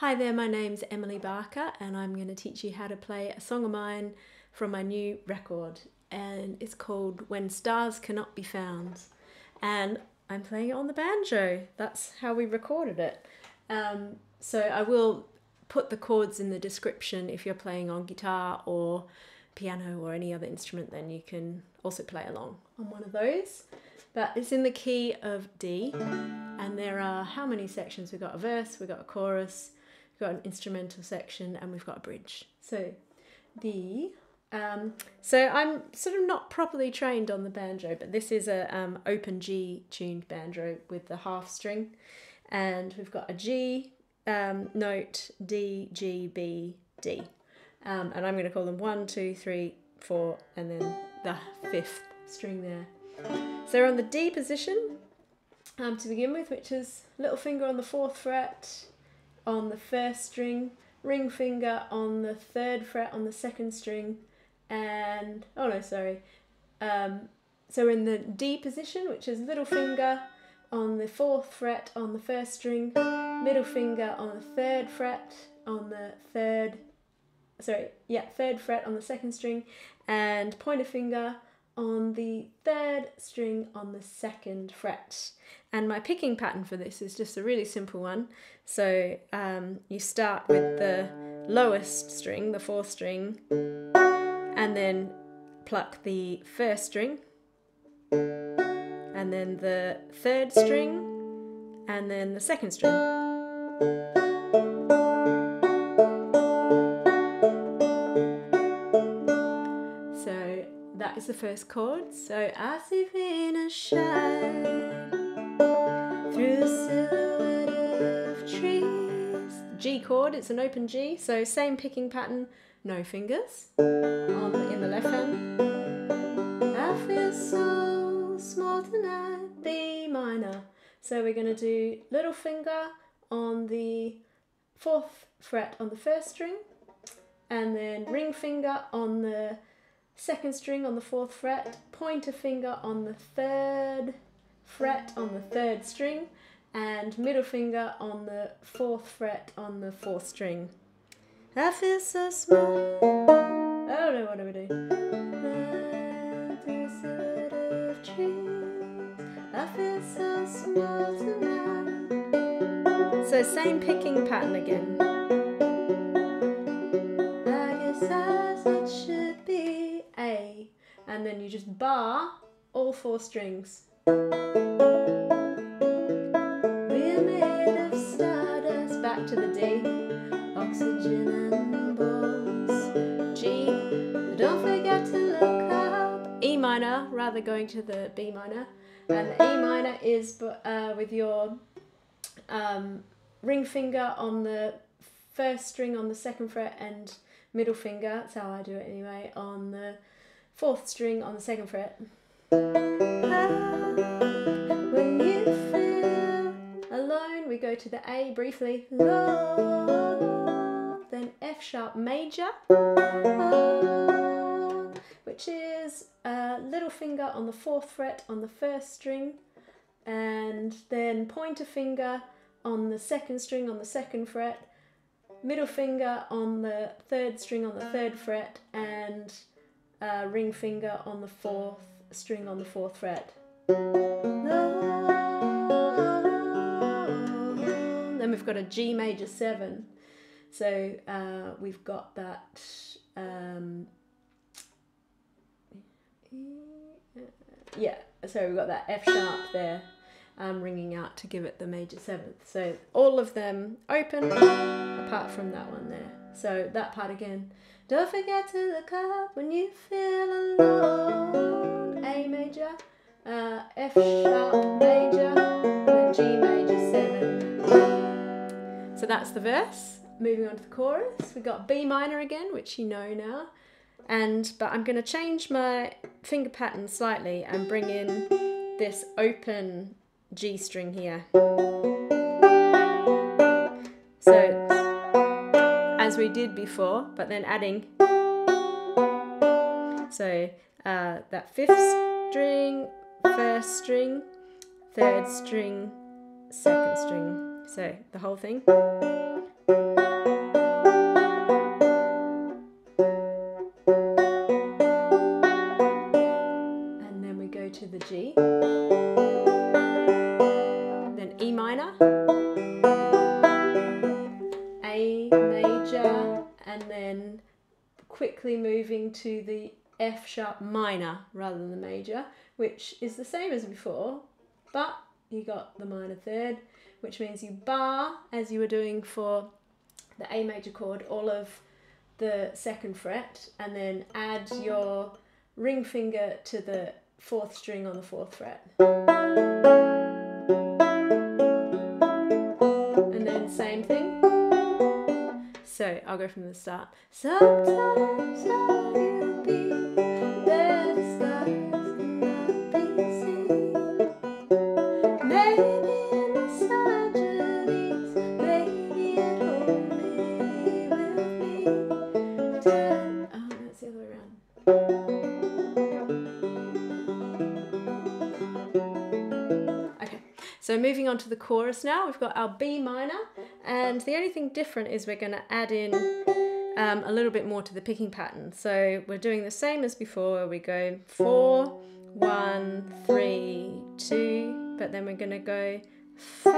Hi there, my name's Emily Barker, and I'm going to teach you how to play a song of mine from my new record. And it's called When Stars Cannot Be Found. And I'm playing it on the banjo. That's how we recorded it. Um, so I will put the chords in the description if you're playing on guitar or piano or any other instrument, then you can also play along on one of those. But it's in the key of D, and there are how many sections? We've got a verse, we've got a chorus, we've got an instrumental section, and we've got a bridge. So the um, so I'm sort of not properly trained on the banjo, but this is a um, open G tuned banjo with the half string, and we've got a G um, note, D, G, B, D, um, and I'm going to call them one, two, three, four, and then the fifth string there. So they're on the D position um, to begin with, which is little finger on the fourth fret on the first string, ring finger on the third fret on the second string, and oh no, sorry. Um, so we're in the D position, which is little finger on the fourth fret on the first string, middle finger on the third fret on the third, sorry, yeah, third fret on the second string, and pointer finger on the third string on the second fret. And my picking pattern for this is just a really simple one. So um, you start with the lowest string, the fourth string, and then pluck the first string, and then the third string, and then the second string. The first chord. So if in a shine through the silhouette of trees. G chord, it's an open G, so same picking pattern, no fingers on the, in the left hand. I feel so small tonight, B minor. So we're going to do little finger on the fourth fret on the first string, and then ring finger on the second string on the fourth fret, pointer finger on the third fret on the third string, and middle finger on the fourth fret on the fourth string. I feel so small. Oh no, what do we do? So same picking pattern again. And then you just bar all four strings. We're made of stardust. Back to the D. Oxygen and bones. G. Don't forget to look up. E minor, rather going to the B minor. And the E minor is uh, with your um, ring finger on the first string on the second fret and middle finger, that's how I do it anyway, on the fourth string on the second fret. When you feel alone, we go to the A briefly, then F sharp major, which is a little finger on the fourth fret on the first string, and then pointer finger on the second string on the second fret, middle finger on the third string on the third fret, and uh, ring finger on the fourth string on the fourth fret. Then we've got a G major 7. So uh, we've got that. Um, yeah, so we've got that F sharp there um, ringing out to give it the major seventh. So all of them open apart from that one there. So that part again. Don't forget to look up when you feel alone. A major, uh, F sharp major, then G major 7. So that's the verse. Moving on to the chorus, we've got B minor again, which you know now. And but I'm going to change my finger pattern slightly and bring in this open G string here. So as we did before, but then adding. So uh, that fifth string, first string, third string, second string. So the whole thing. Quickly moving to the F sharp minor rather than the major, which is the same as before, but you got the minor third, which means you bar as you were doing for the A major chord, all of the second fret, and then add your ring finger to the fourth string on the fourth fret. So I'll go from the start. Sometimes. Maybe in the surgeries, maybe at home, maybe with me. Turn- Oh, no, it's the other way around. Okay, so moving on to the chorus now, we've got our B minor, and the only thing different is we're going to add in um, a little bit more to the picking pattern. So we're doing the same as before, we go four, one, three, two, but then we're going to go five,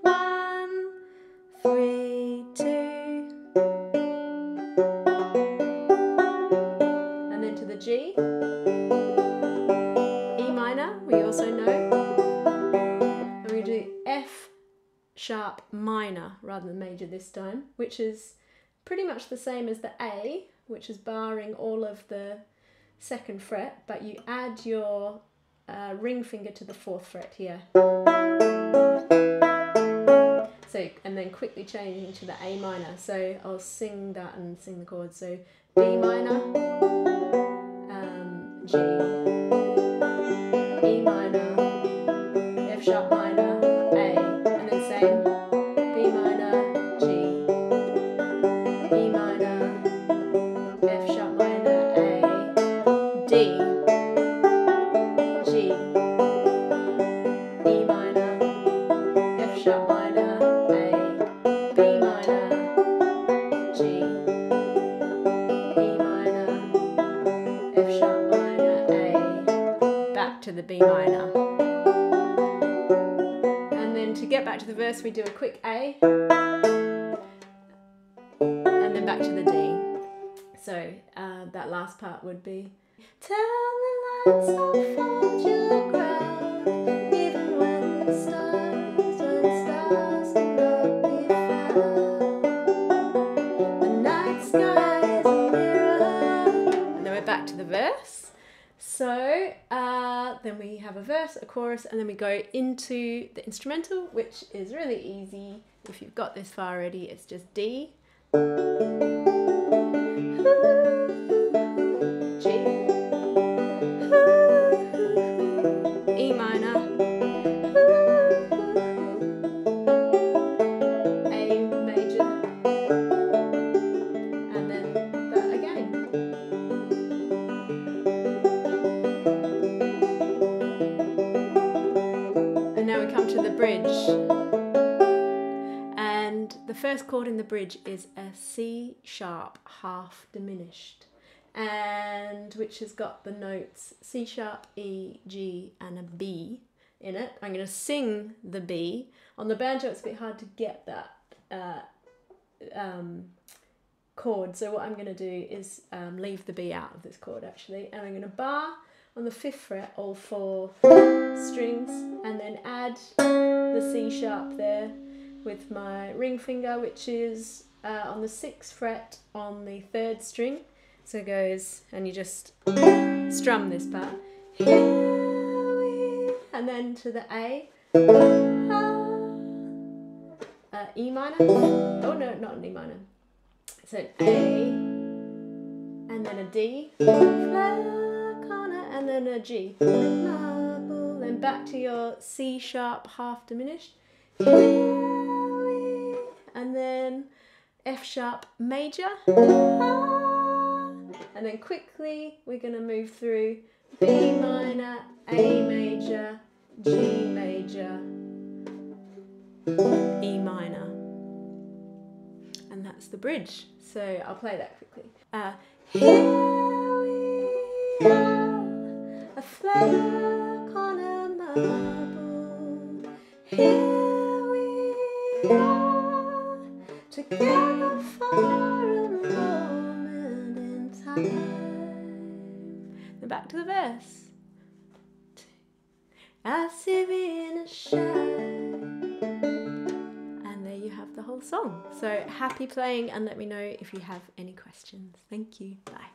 one, three, two, and then to the G. E minor, we also know. Sharp minor rather than major this time, which is pretty much the same as the A, which is barring all of the second fret, but you add your uh, ring finger to the fourth fret here. So, and then quickly changing to the A minor. So I'll sing that and sing the chord. So B minor, um, G, to the B minor. And then to get back to the verse, we do a quick A, and then back to the D. So uh, that last part would be the lights your ground, have a verse, a chorus, and then we go into the instrumental, which is really easy. If you've got this far already, it's just D, first chord in the bridge is a C sharp half diminished, and which has got the notes C sharp, E, G, and a B in it. I'm going to sing the B. On the banjo, it's a bit hard to get that uh, um, chord, so what I'm going to do is um, leave the B out of this chord actually, and I'm going to bar on the fifth fret all four strings, and then add the C sharp there with my ring finger, which is uh, on the sixth fret on the third string. So it goes, and you just strum this part. And then to the A. Uh, e minor. Oh no, not an E minor. So an A, and then a D, and then a G. Then back to your C sharp half diminished. Then F sharp major. And then quickly we're going to move through B minor, A major, G major, E minor. And that's the bridge. So I'll play that quickly. Uh, here we are, a fleck on a marble. Here we are, together for a moment. time. Then back to the verse. In a. And there you have the whole song. So happy playing and let me know if you have any questions. Thank you. Bye.